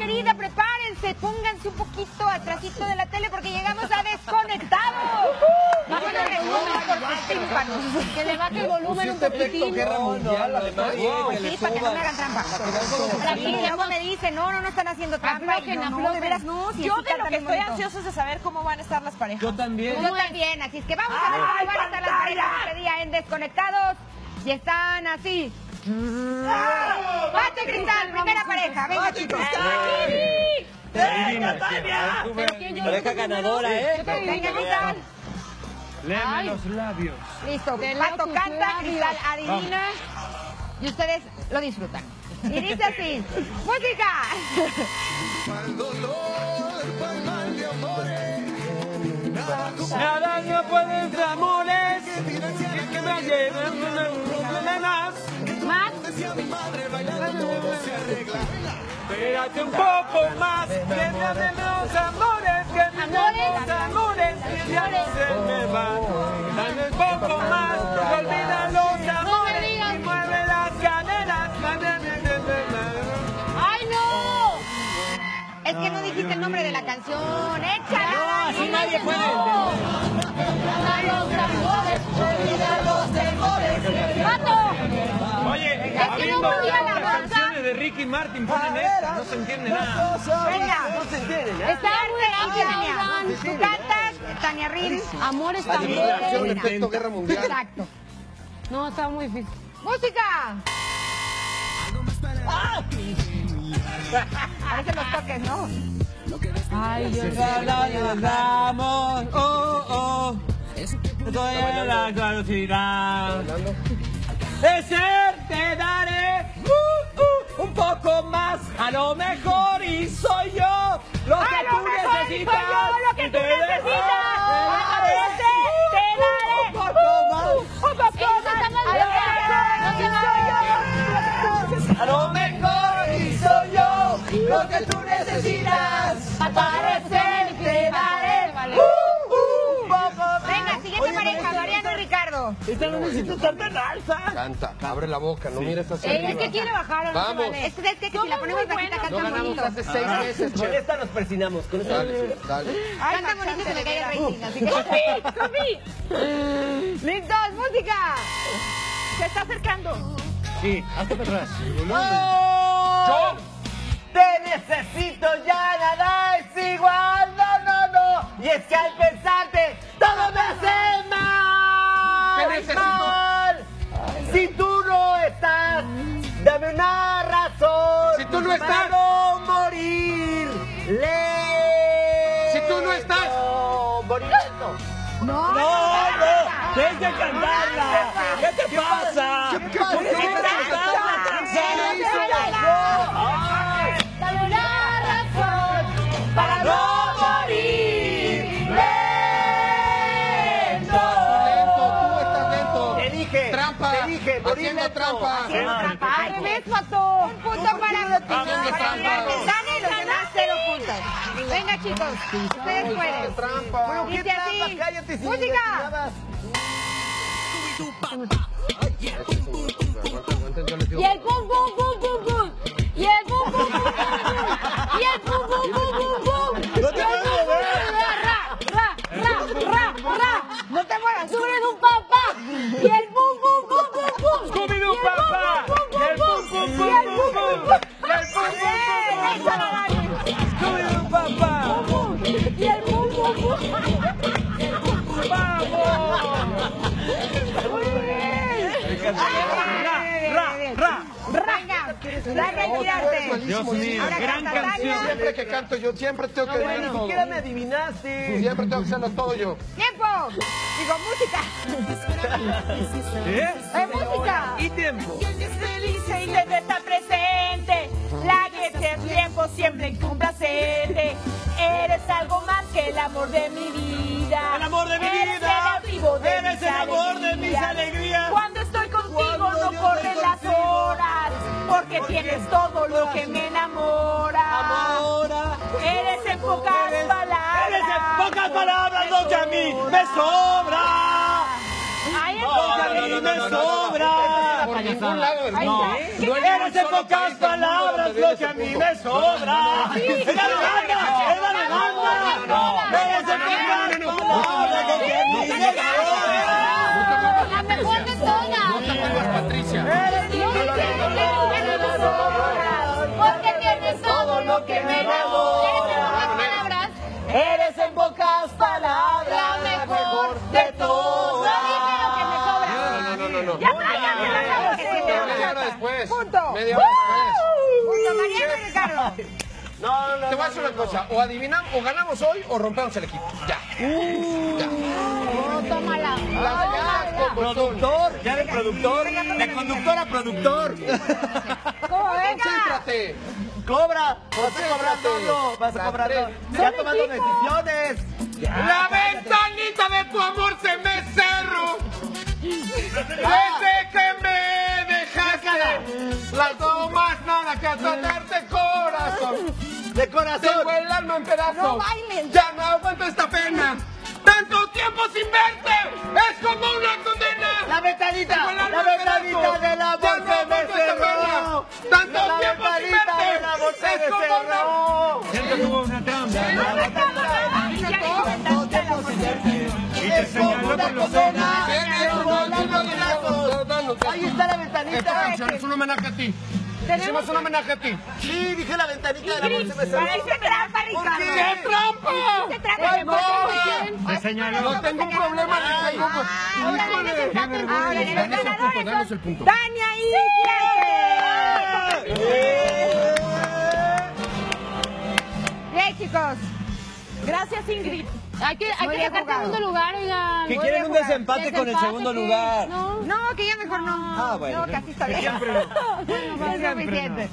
querida, prepárense, pónganse un poquito atrásito de la tele porque llegamos a Desconectados. Vamos a resolver por sus tímpanos. Que le baje el volumen un poquitín. guerra mundial, además. Sí, para que no me hagan trampa. Sí, luego me dicen, no, no, no están haciendo trampa. Y yo, no, de veras no. si Yo así de lo cantan que estoy es de saber cómo van a estar las parejas. Yo también. Yo también, así es que vamos a ver cómo van a estar las parejas este día en Desconectados. Y están así. Bate Cristal, primera pareja. Venga, chicos. Pareja ganadora, ¿eh? Venga, Cristal. Léeme los labios. Listo. Pato canta. Cristal adivina. Y ustedes lo disfrutan. Y dice así. ¡Música! Nada no Espérate un poco más, que me amen los amores, que me los amores, que ya no se me van. Dame un poco más, que olvida los amores y mueve las caderas. ¡Ay, no! Es que no dijiste el nombre de la canción. ¡Échala! No, así nadie puede. ¡Pato! Oye, Es que no movía la de Ricky Martin ponen esto, no se entiende nada. Venga. No se entiende, ¿eh? Está muy Tania. Tú cantas, Tania Rin. Amor está muy Adivinación de buena. efecto guerra mundial. Exacto. No, está muy difícil. ¡Música! Parecen los toques, ¿no? Ay, Dios Nos damos, oh, oh. Estoy en la velocidad. De poco más, a lo mejor y soy yo lo que A lo tú mejor y soy necesitas. yo lo que tú Te necesitas. te daré, Te daré un poco más. un poco. A lo mejor y soy yo lo que tú necesitas. Para Esta no necesita estar tan alta. Canta, abre la boca, no mires hacia Es arriba. que quiere bajar. o no se Vamos. vale. Es que, es que si la ponemos bajita No canta ganamos bonito. hace seis meses, Con esta nos persinamos. Con esta Dale, dale. Canta bonito y se le cae el rating. Así que... ¡Listos! ¡Música! Se está acercando. Sí, hazte para atrás. ¡Oh! Te necesito ya, nada es igual, no, no, no. Y es que al tú no estás. Lento. No, No, no, tienes que cantarla. ¿Qué te pasa? ¿Qué pasa? ¿Por qué ¿Qué no? Ay, razón para no morir lento. Lento, tú estás lento. Te dije, Trampa. te dije, morir Haciendo lento. trampa. Haciendo trampa. Pato. Un punto para Haciendo para trampa. Dani y los demás cero puntos. Venga, chicos. Ustedes pueden. Trampa. Bueno, ¿qué Dice así. Cállate, si Música. Y el pum pum pum pum pum. Y el pum pum pum pum pum. Y el pum pum pum pum pum. No te puedo ver. Ra, ra, ra, ra, ra. No te. Tú eres un papá. Y el pum pum pum pum pum. Scooby-Doo, Y el papá. pum, pum, Y el pum, pum, pum, Y pum, el pum, pum, pum. pum, pum. Venga, da retirarte. Dios mío, Ahora gran canta Tania. canción. Siempre que canto yo, siempre tengo que Ni decir todo. siquiera me adivinaste. Siempre tengo que hacerlo todo yo. ¡Tiempo! Digo, música. ¿Eh? ¡Eh, música! Y tiempo. Es feliz y desde está presente. La que te tiempo siempre complacente. Eres algo más que el amor de mi vida. El amor de mi vida. Porque tienes todo lo que me enamora. Ahora. Eres en pocas palabras. Eres en pocas palabras lo que a mí me sobra. Ay, Lo que a mí me sobra. por payasada. ningún lado del No. mundo. ¿Qué No hay quieres un en pocas palabras lo que a mí me sobra? ¡Es la demanda! ¡Es la demanda! ¡Eres en pocas palabras lo que a mí me sobra! Lo que me enamora. palabras. Eres en pocas palabras La mejor de todas. No, no, no, no, no. Ya tráiganme las aguas que se me Media hora después. Punto. Media hora después. Punto, Mariana y Ricardo. No, no, Te voy a decir una cosa, o adivinamos, o ganamos hoy o rompemos el equipo. Ya. Oh, tómala. Las ganas como son. Productor, ya de productor, de conductor a productor. ¿Cómo. Cobra, vas a cobrar todo, vas a cobrar todo. Ya tomando decisiones. La ventanita de tu amor se me cerró. Desde que me dejaste, la tomas nada que atenderte corazón. De corazón. Tengo el alma en pedazos. No bailen. Ya no aguanto esta pena. Tanto tiempo sin verte es como condena. La ventanita, la en ventanita del amor se me esta cerró. Tanto La tiempo sin ventanita verte del amor se es me como una cerró. Y te señaló con los ojos. Ahí está la Esta ventanita. canción es un homenaje a ti. Hicimos un homenaje a ti. Sí, dije la ventanita del amor se me cerró. Parece trampa, Ricardo. ¡Qué trampa! ¿Qué trampa? ¡Ay, no! No tengo un problema. Ahora el ganador punto. Y Cristian. Bien, chicos. Gracias, Ingrid. Hay que, hay Muy que sacar jugado. segundo lugar, oigan. Que quieren un desempate con el segundo ¿qué? lugar. No. No, que ya mejor no. Ah, bueno. No, casi está bien. Siempre no. Es suficiente.